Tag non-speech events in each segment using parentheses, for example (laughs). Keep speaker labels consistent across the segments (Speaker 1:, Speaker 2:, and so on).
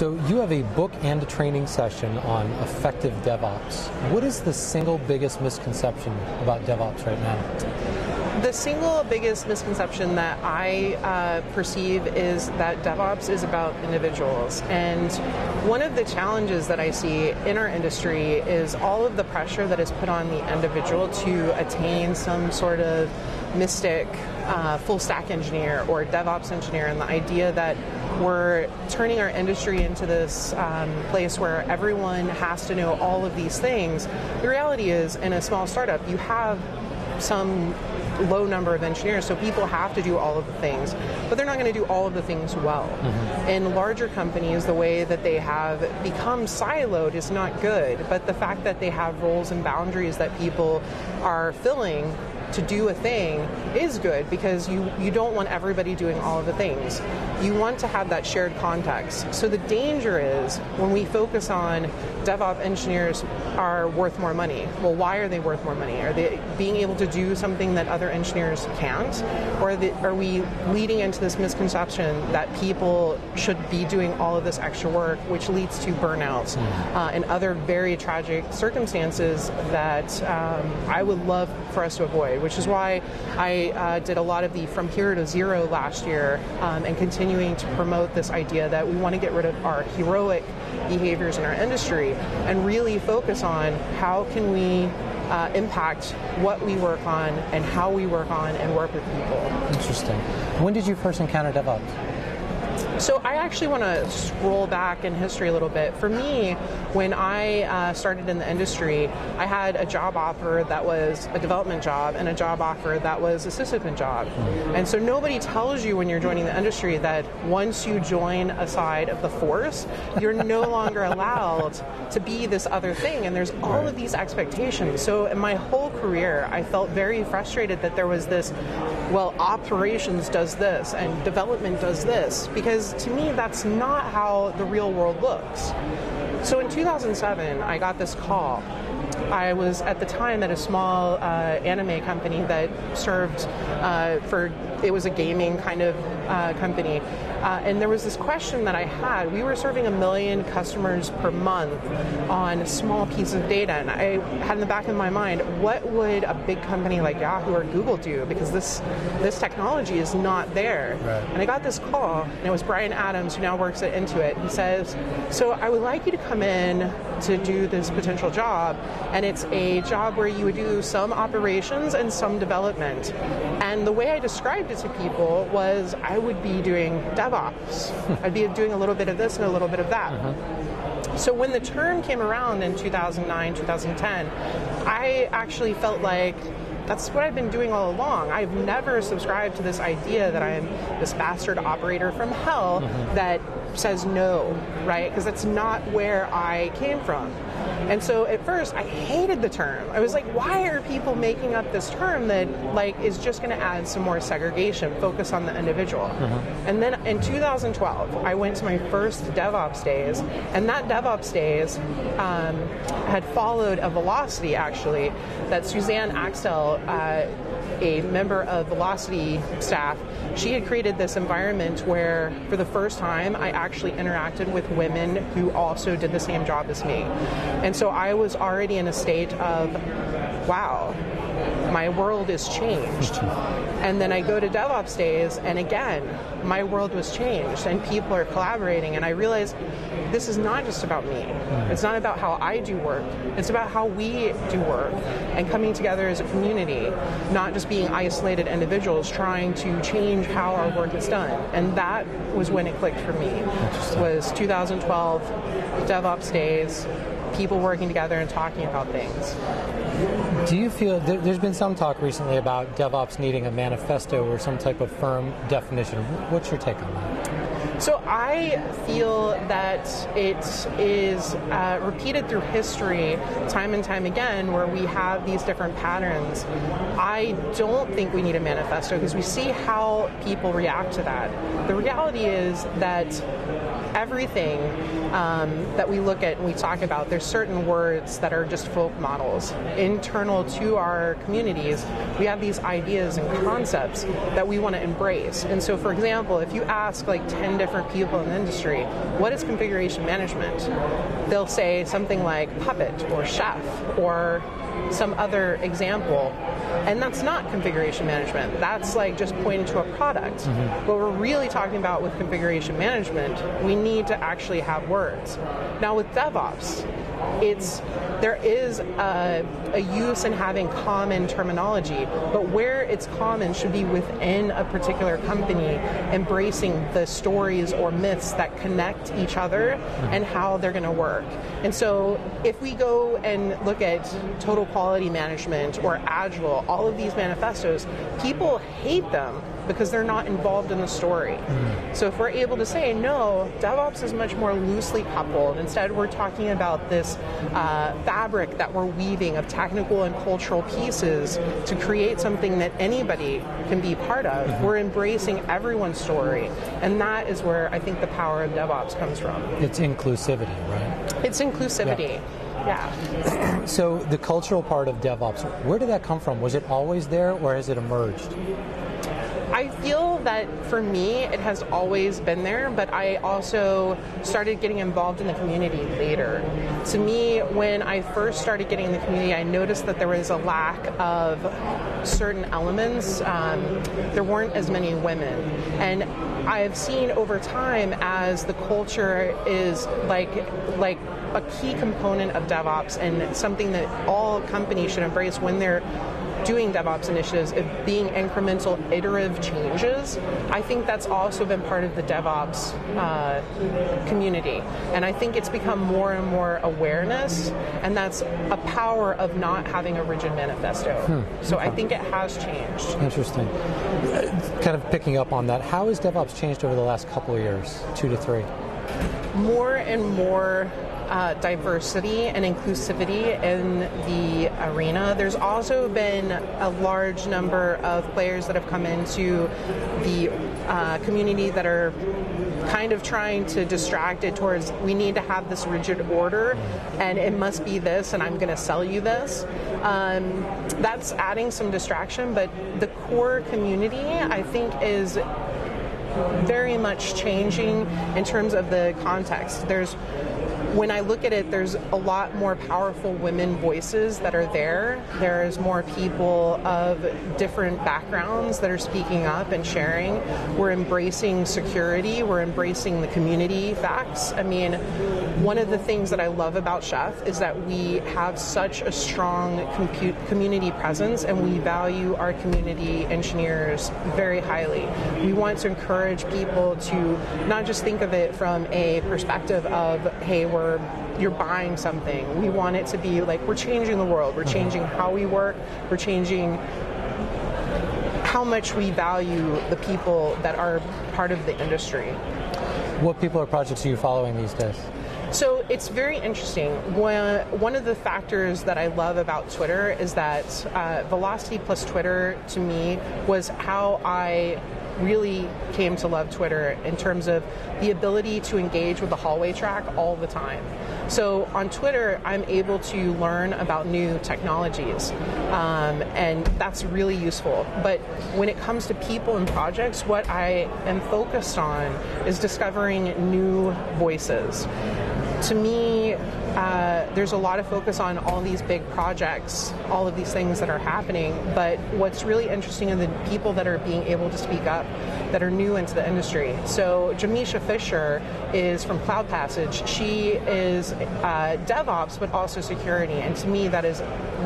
Speaker 1: So you have a book and a training session on effective DevOps. What is the single biggest misconception about DevOps right now?
Speaker 2: The single biggest misconception that I uh, perceive is that DevOps is about individuals. And one of the challenges that I see in our industry is all of the pressure that is put on the individual to attain some sort of mystic uh, full stack engineer or DevOps engineer, and the idea that we're turning our industry into this um, place where everyone has to know all of these things. The reality is, in a small startup, you have some low number of engineers, so people have to do all of the things, but they're not going to do all of the things well. Mm-hmm. In larger companies, the way that they have become siloed is not good, but the fact that they have roles and boundaries that people are filling to do a thing is good because you, you don't want everybody doing all of the things. You want to have that shared context. So the danger is when we focus on DevOps engineers are worth more money. Well, why are they worth more money? Are they being able to do something that other engineers can't? Or are, they, are we leading into this misconception that people should be doing all of this extra work, which leads to burnouts mm. uh, and other very tragic circumstances that um, I would love for us to avoid, which is why I uh, did a lot of the From Here to Zero last year um, and continuing to promote this idea that we want to get rid of our heroic behaviors in our industry and really focus on how can we uh, impact what we work on and how we work on and work with people.
Speaker 1: Interesting. When did you first encounter DevOps?
Speaker 2: So I actually want to scroll back in history a little bit. For me, when I uh, started in the industry, I had a job offer that was a development job and a job offer that was a sysadmin job. And so nobody tells you when you're joining the industry that once you join a side of the force, you're no (laughs) longer allowed to be this other thing. And there's all of these expectations. So in my whole career, I felt very frustrated that there was this, well, operations does this and development does this because to me, that's not how the real world looks. So in 2007, I got this call. I was at the time at a small uh, anime company that served uh, for, it was a gaming kind of uh, company. Uh, and there was this question that I had. We were serving a million customers per month on a small piece of data, and I had in the back of my mind, what would a big company like Yahoo or Google do? Because this this technology is not there. Right. And I got this call, and it was Brian Adams, who now works at Intuit. He says, "So I would like you to come in to do this potential job, and it's a job where you would do some operations and some development." And the way I described it to people was, I would be doing DevOps. (laughs) I'd be doing a little bit of this and a little bit of that. Uh-huh. So when the term came around in 2009, 2010, I actually felt like that's what I've been doing all along. I've never subscribed to this idea that I'm this bastard operator from hell mm-hmm. that says no, right? Because that's not where I came from. And so at first I hated the term. I was like, why are people making up this term that like is just going to add some more segregation, focus on the individual? Mm-hmm. And then in 2012, I went to my first DevOps days, and that DevOps days um, had followed a velocity actually that Suzanne Axtell uh, a member of Velocity staff, she had created this environment where, for the first time, I actually interacted with women who also did the same job as me. And so I was already in a state of, wow, my world is changed. And then I go to DevOps days, and again, my world was changed, and people are collaborating. And I realized this is not just about me. It's not about how I do work. It's about how we do work and coming together as a community, not just being isolated individuals trying to change how our work is done. And that was when it clicked for me. Was 2012 DevOps days people working together and talking about things.
Speaker 1: Do you feel there's been some talk recently about DevOps needing a manifesto or some type of firm definition? What's your take on that?
Speaker 2: So I feel that it is uh, repeated through history time and time again where we have these different patterns. I don't think we need a manifesto because we see how people react to that. The reality is that everything um, that we look at and we talk about, there's certain words that are just folk models. Internal to our communities, we have these ideas and concepts that we want to embrace. And so, for example, if you ask like 10 different people in the industry, what is configuration management? They'll say something like puppet or chef or some other example. And that's not configuration management. That's like just pointing to a product. Mm-hmm. What we're really talking about with configuration management, we need to actually have words. Now with DevOps, it's there is a, a, use in having common terminology, but where it's common should be within a particular company, embracing the stories or myths that connect each other and how they're going to work. And so, if we go and look at total quality management or Agile, all of these manifestos, people hate them because they're not involved in the story. Mm. So if we're able to say, no, DevOps is much more loosely coupled, instead we're talking about this uh, fabric that we're weaving of technical and cultural pieces to create something that anybody can be part of. Mm-hmm. We're embracing everyone's story. And that is where I think the power of DevOps comes from.
Speaker 1: It's inclusivity, right?
Speaker 2: It's inclusivity. Yeah.
Speaker 1: yeah. so the cultural part of DevOps, where did that come from? Was it always there or has it emerged?
Speaker 2: I feel that for me, it has always been there, but I also started getting involved in the community later. To me, when I first started getting in the community, I noticed that there was a lack of certain elements. Um, there weren't as many women. And I have seen over time as the culture is like, like, a key component of DevOps and something that all companies should embrace when they're doing DevOps initiatives of being incremental, iterative changes, I think that's also been part of the DevOps uh, community. And I think it's become more and more awareness, and that's a power of not having a rigid manifesto. Hmm. So okay. I think it has changed.
Speaker 1: Interesting. Kind of picking up on that, how has DevOps changed over the last couple of years, two to three?
Speaker 2: More and more uh, diversity and inclusivity in the arena. There's also been a large number of players that have come into the uh, community that are kind of trying to distract it towards we need to have this rigid order and it must be this and I'm going to sell you this. Um, that's adding some distraction, but the core community, I think, is very much changing in terms of the context. There's when I look at it, there's a lot more powerful women voices that are there. There's more people of different backgrounds that are speaking up and sharing. We're embracing security, we're embracing the community facts. I mean, one of the things that I love about Chef is that we have such a strong community presence and we value our community engineers very highly. We want to encourage people to not just think of it from a perspective of, hey, we're you're buying something. We want it to be like we're changing the world. We're changing how we work. We're changing how much we value the people that are part of the industry.
Speaker 1: What people or projects are you following these days?
Speaker 2: So it's very interesting. One, of the factors that I love about Twitter is that uh, Velocity plus Twitter to me was how I really came to love Twitter in terms of the ability to engage with the hallway track all the time. So on Twitter, I'm able to learn about new technologies, um, and that's really useful. But when it comes to people and projects, what I am focused on is discovering new voices. To me, uh, there's a lot of focus on all these big projects, all of these things that are happening. But what's really interesting are the people that are being able to speak up that are new into the industry. So Jamesha Fisher is from Cloud Passage. She is uh, DevOps, but also security. And to me, that is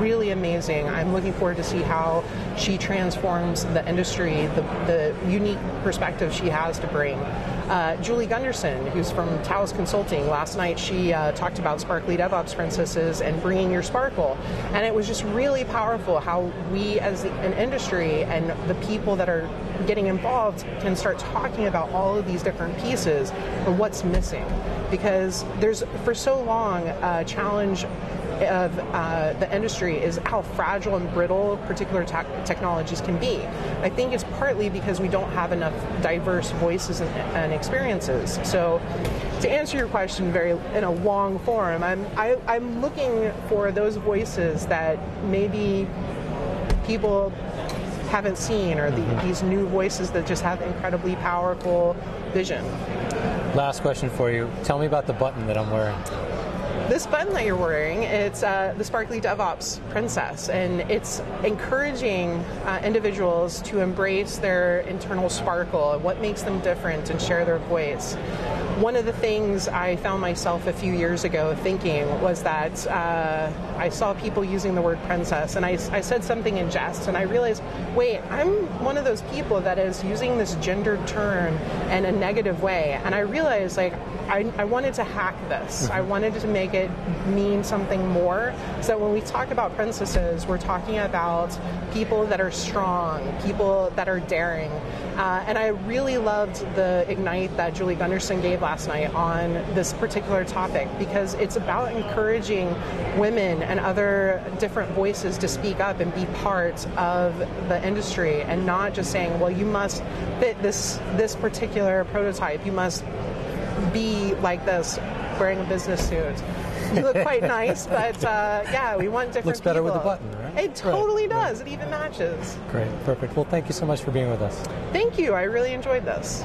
Speaker 2: really amazing. I'm looking forward to see how she transforms the industry, the, the unique perspective she has to bring. Uh, Julie Gunderson, who's from Taos Consulting, last night she uh, talked about Sparkly DevOps princesses and bringing your sparkle. And it was just really powerful how we as an industry and the people that are getting involved can start talking about all of these different pieces and what's missing. Because there's, for so long, a challenge of uh, the industry is how fragile and brittle particular te- technologies can be. I think it's partly because we don't have enough diverse voices and, and experiences. So, to answer your question very in a long form, I'm I, am i am looking for those voices that maybe people haven't seen, or the, mm-hmm. these new voices that just have incredibly powerful vision.
Speaker 1: Last question for you. Tell me about the button that I'm wearing
Speaker 2: this button that you're wearing, it's uh, the Sparkly DevOps Princess, and it's encouraging uh, individuals to embrace their internal sparkle and what makes them different and share their voice. One of the things I found myself a few years ago thinking was that uh, I saw people using the word princess, and I, I said something in jest, and I realized, wait, I'm one of those people that is using this gendered term in a negative way, and I realized, like, I, I wanted to hack this. I mm-hmm. wanted to make it mean something more. So when we talk about princesses, we're talking about people that are strong, people that are daring. Uh, and I really loved the Ignite that Julie Gunderson gave last night on this particular topic because it's about encouraging women and other different voices to speak up and be part of the industry and not just saying, well, you must fit this this particular prototype. You must be like this wearing a business suit. You look quite (laughs) nice, but uh, yeah, we want different.
Speaker 1: Looks better
Speaker 2: people.
Speaker 1: with the button, right?
Speaker 2: It totally right. does. Right. It even matches.
Speaker 1: Great, perfect. Well, thank you so much for being with us.
Speaker 2: Thank you. I really enjoyed this.